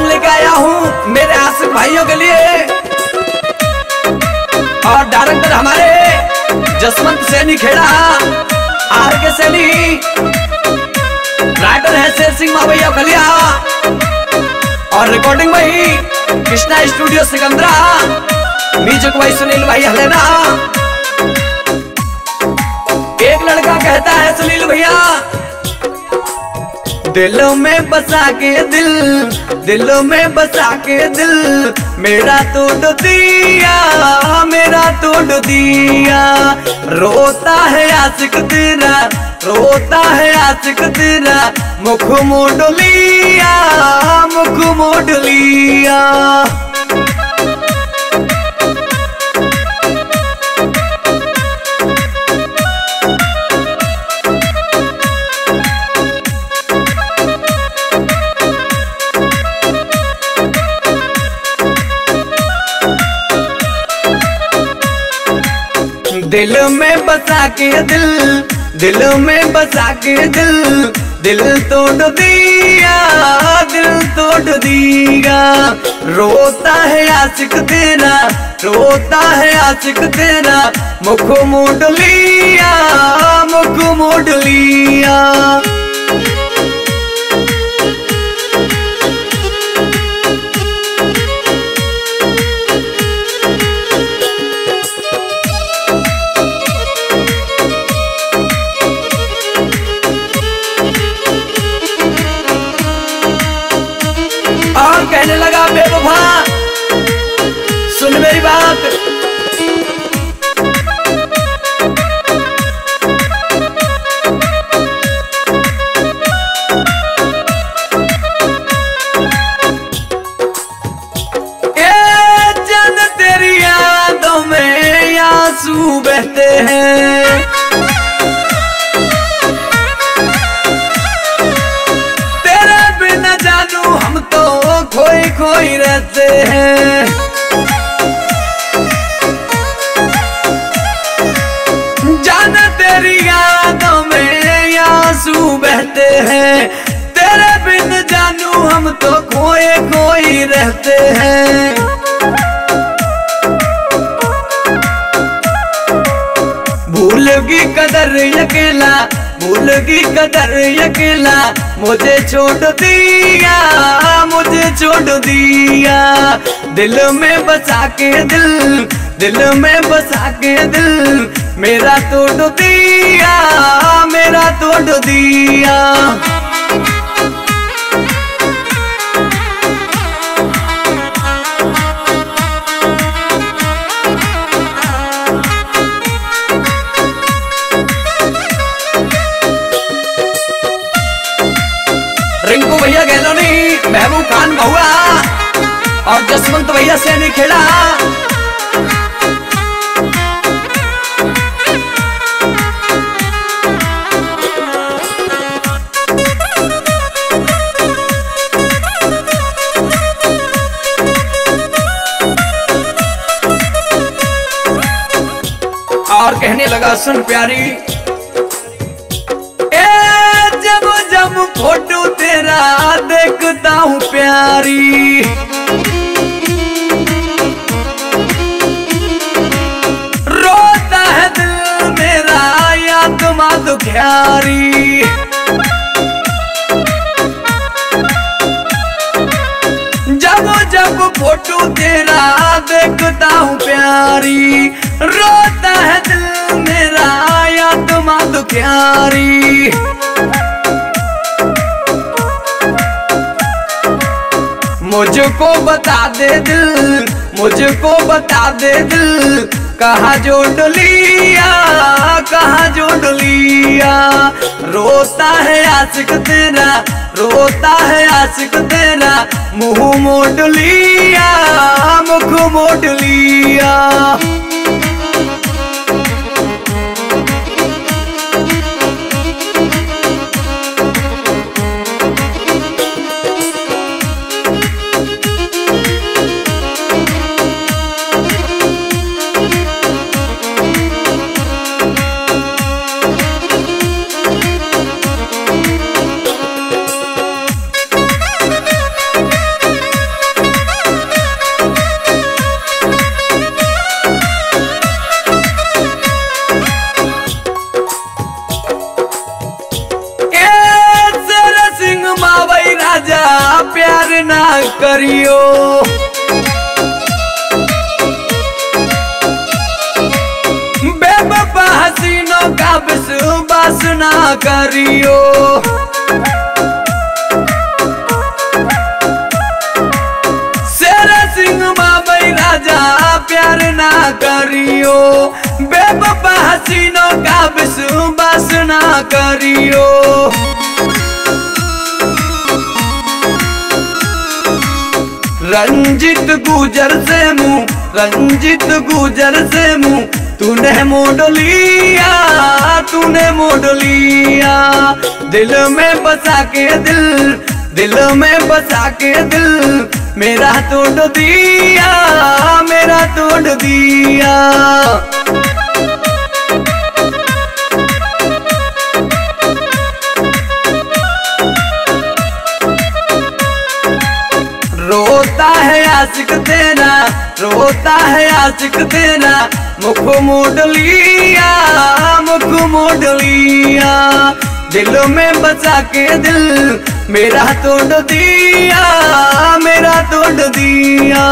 Song लेके आया हूँ मेरे आशिक भाइयों के लिए। और डायरेक्टर हमारे जसवंत सैनी खेड़ा, आर के सैनी। राइटर है शेर सिंह मावैया खलिया और रिकॉर्डिंग भाई कृष्णा स्टूडियो सिकंदरा म्यूज़िक भाई सुनील भाई हलेना। दिलों में बसा के दिल, दिलों में बसा के दिल। मेरा तोड़ दिया, मेरा तोड़ दिया। रोता है आशिक तेरा, रोता है आशिक तेरा। मुख मोड़ लिया, मुख मोड़ लिया। दिल में बसा के दिल दिल में बसा के दिल दिल तोड़ दिया, दिल तोड़ दिया। रोता है आशिक तेरा, रोता है आशिक तेरा, मुख मोड़ लिया, मुख मोड़ लिया। आँसू बहते हैं? तेरे बिना जानू हम तो खोई खोई रहते हैं। जान तेरी यादों में आँसू बहते हैं। तेरे बिन जानू हम तो खोए खोई रहते हैं। की कदर अकेला भूल की कदर अकेला मुझे छोड़ दिया, मुझे छोड़ दिया। दिल में बसा के दिल दिल में बसा के दिल, मेरा तोड़ दिया, मेरा तोड़ दिया। रिंकू भैया गहलो नहीं महबूब खान बहुआ, और जसवंत भैया से नहीं खेड़ा। और कहने लगा, सुन प्यारी जब फ़ोटो तेरा देखता हूँ प्यारी। रोता है दिल मेरा या तुम दुखियारी जब जब फ़ोटो तेरा देखता हूँ प्यारी। रोता है दिल मेरा या तुम दुखियारी मुझको बता दे दिल, मुझको बता दे दिल। कहा जो लिया, कहा जो लिया। रोता है आशिक तेरा, रोता है आशिक तेरा। मुँह मोड़ लिया, मुख मोड़ लिया करियो। बेबा हसीनों का विश्वास ना करियो। प्यार ना करियो। बेबा हसीनों का विश्वास ना करियो। रंजित गुजर से मुँह, रंजित गुजर से मुँह, तूने मोड़ लिया, तूने मोड़ लिया। दिल में बसा के दिल दिल में बसा के दिल, मेरा तोड़ दिया, मेरा तोड़ दिया। रोता है आशिक तेरा, रोता है आशिक तेरा, मुख मोडलिया मुख मोडलिया। दिलों में बचा के दिल मेरा तोड़ दिया, मेरा तोड़ दिया।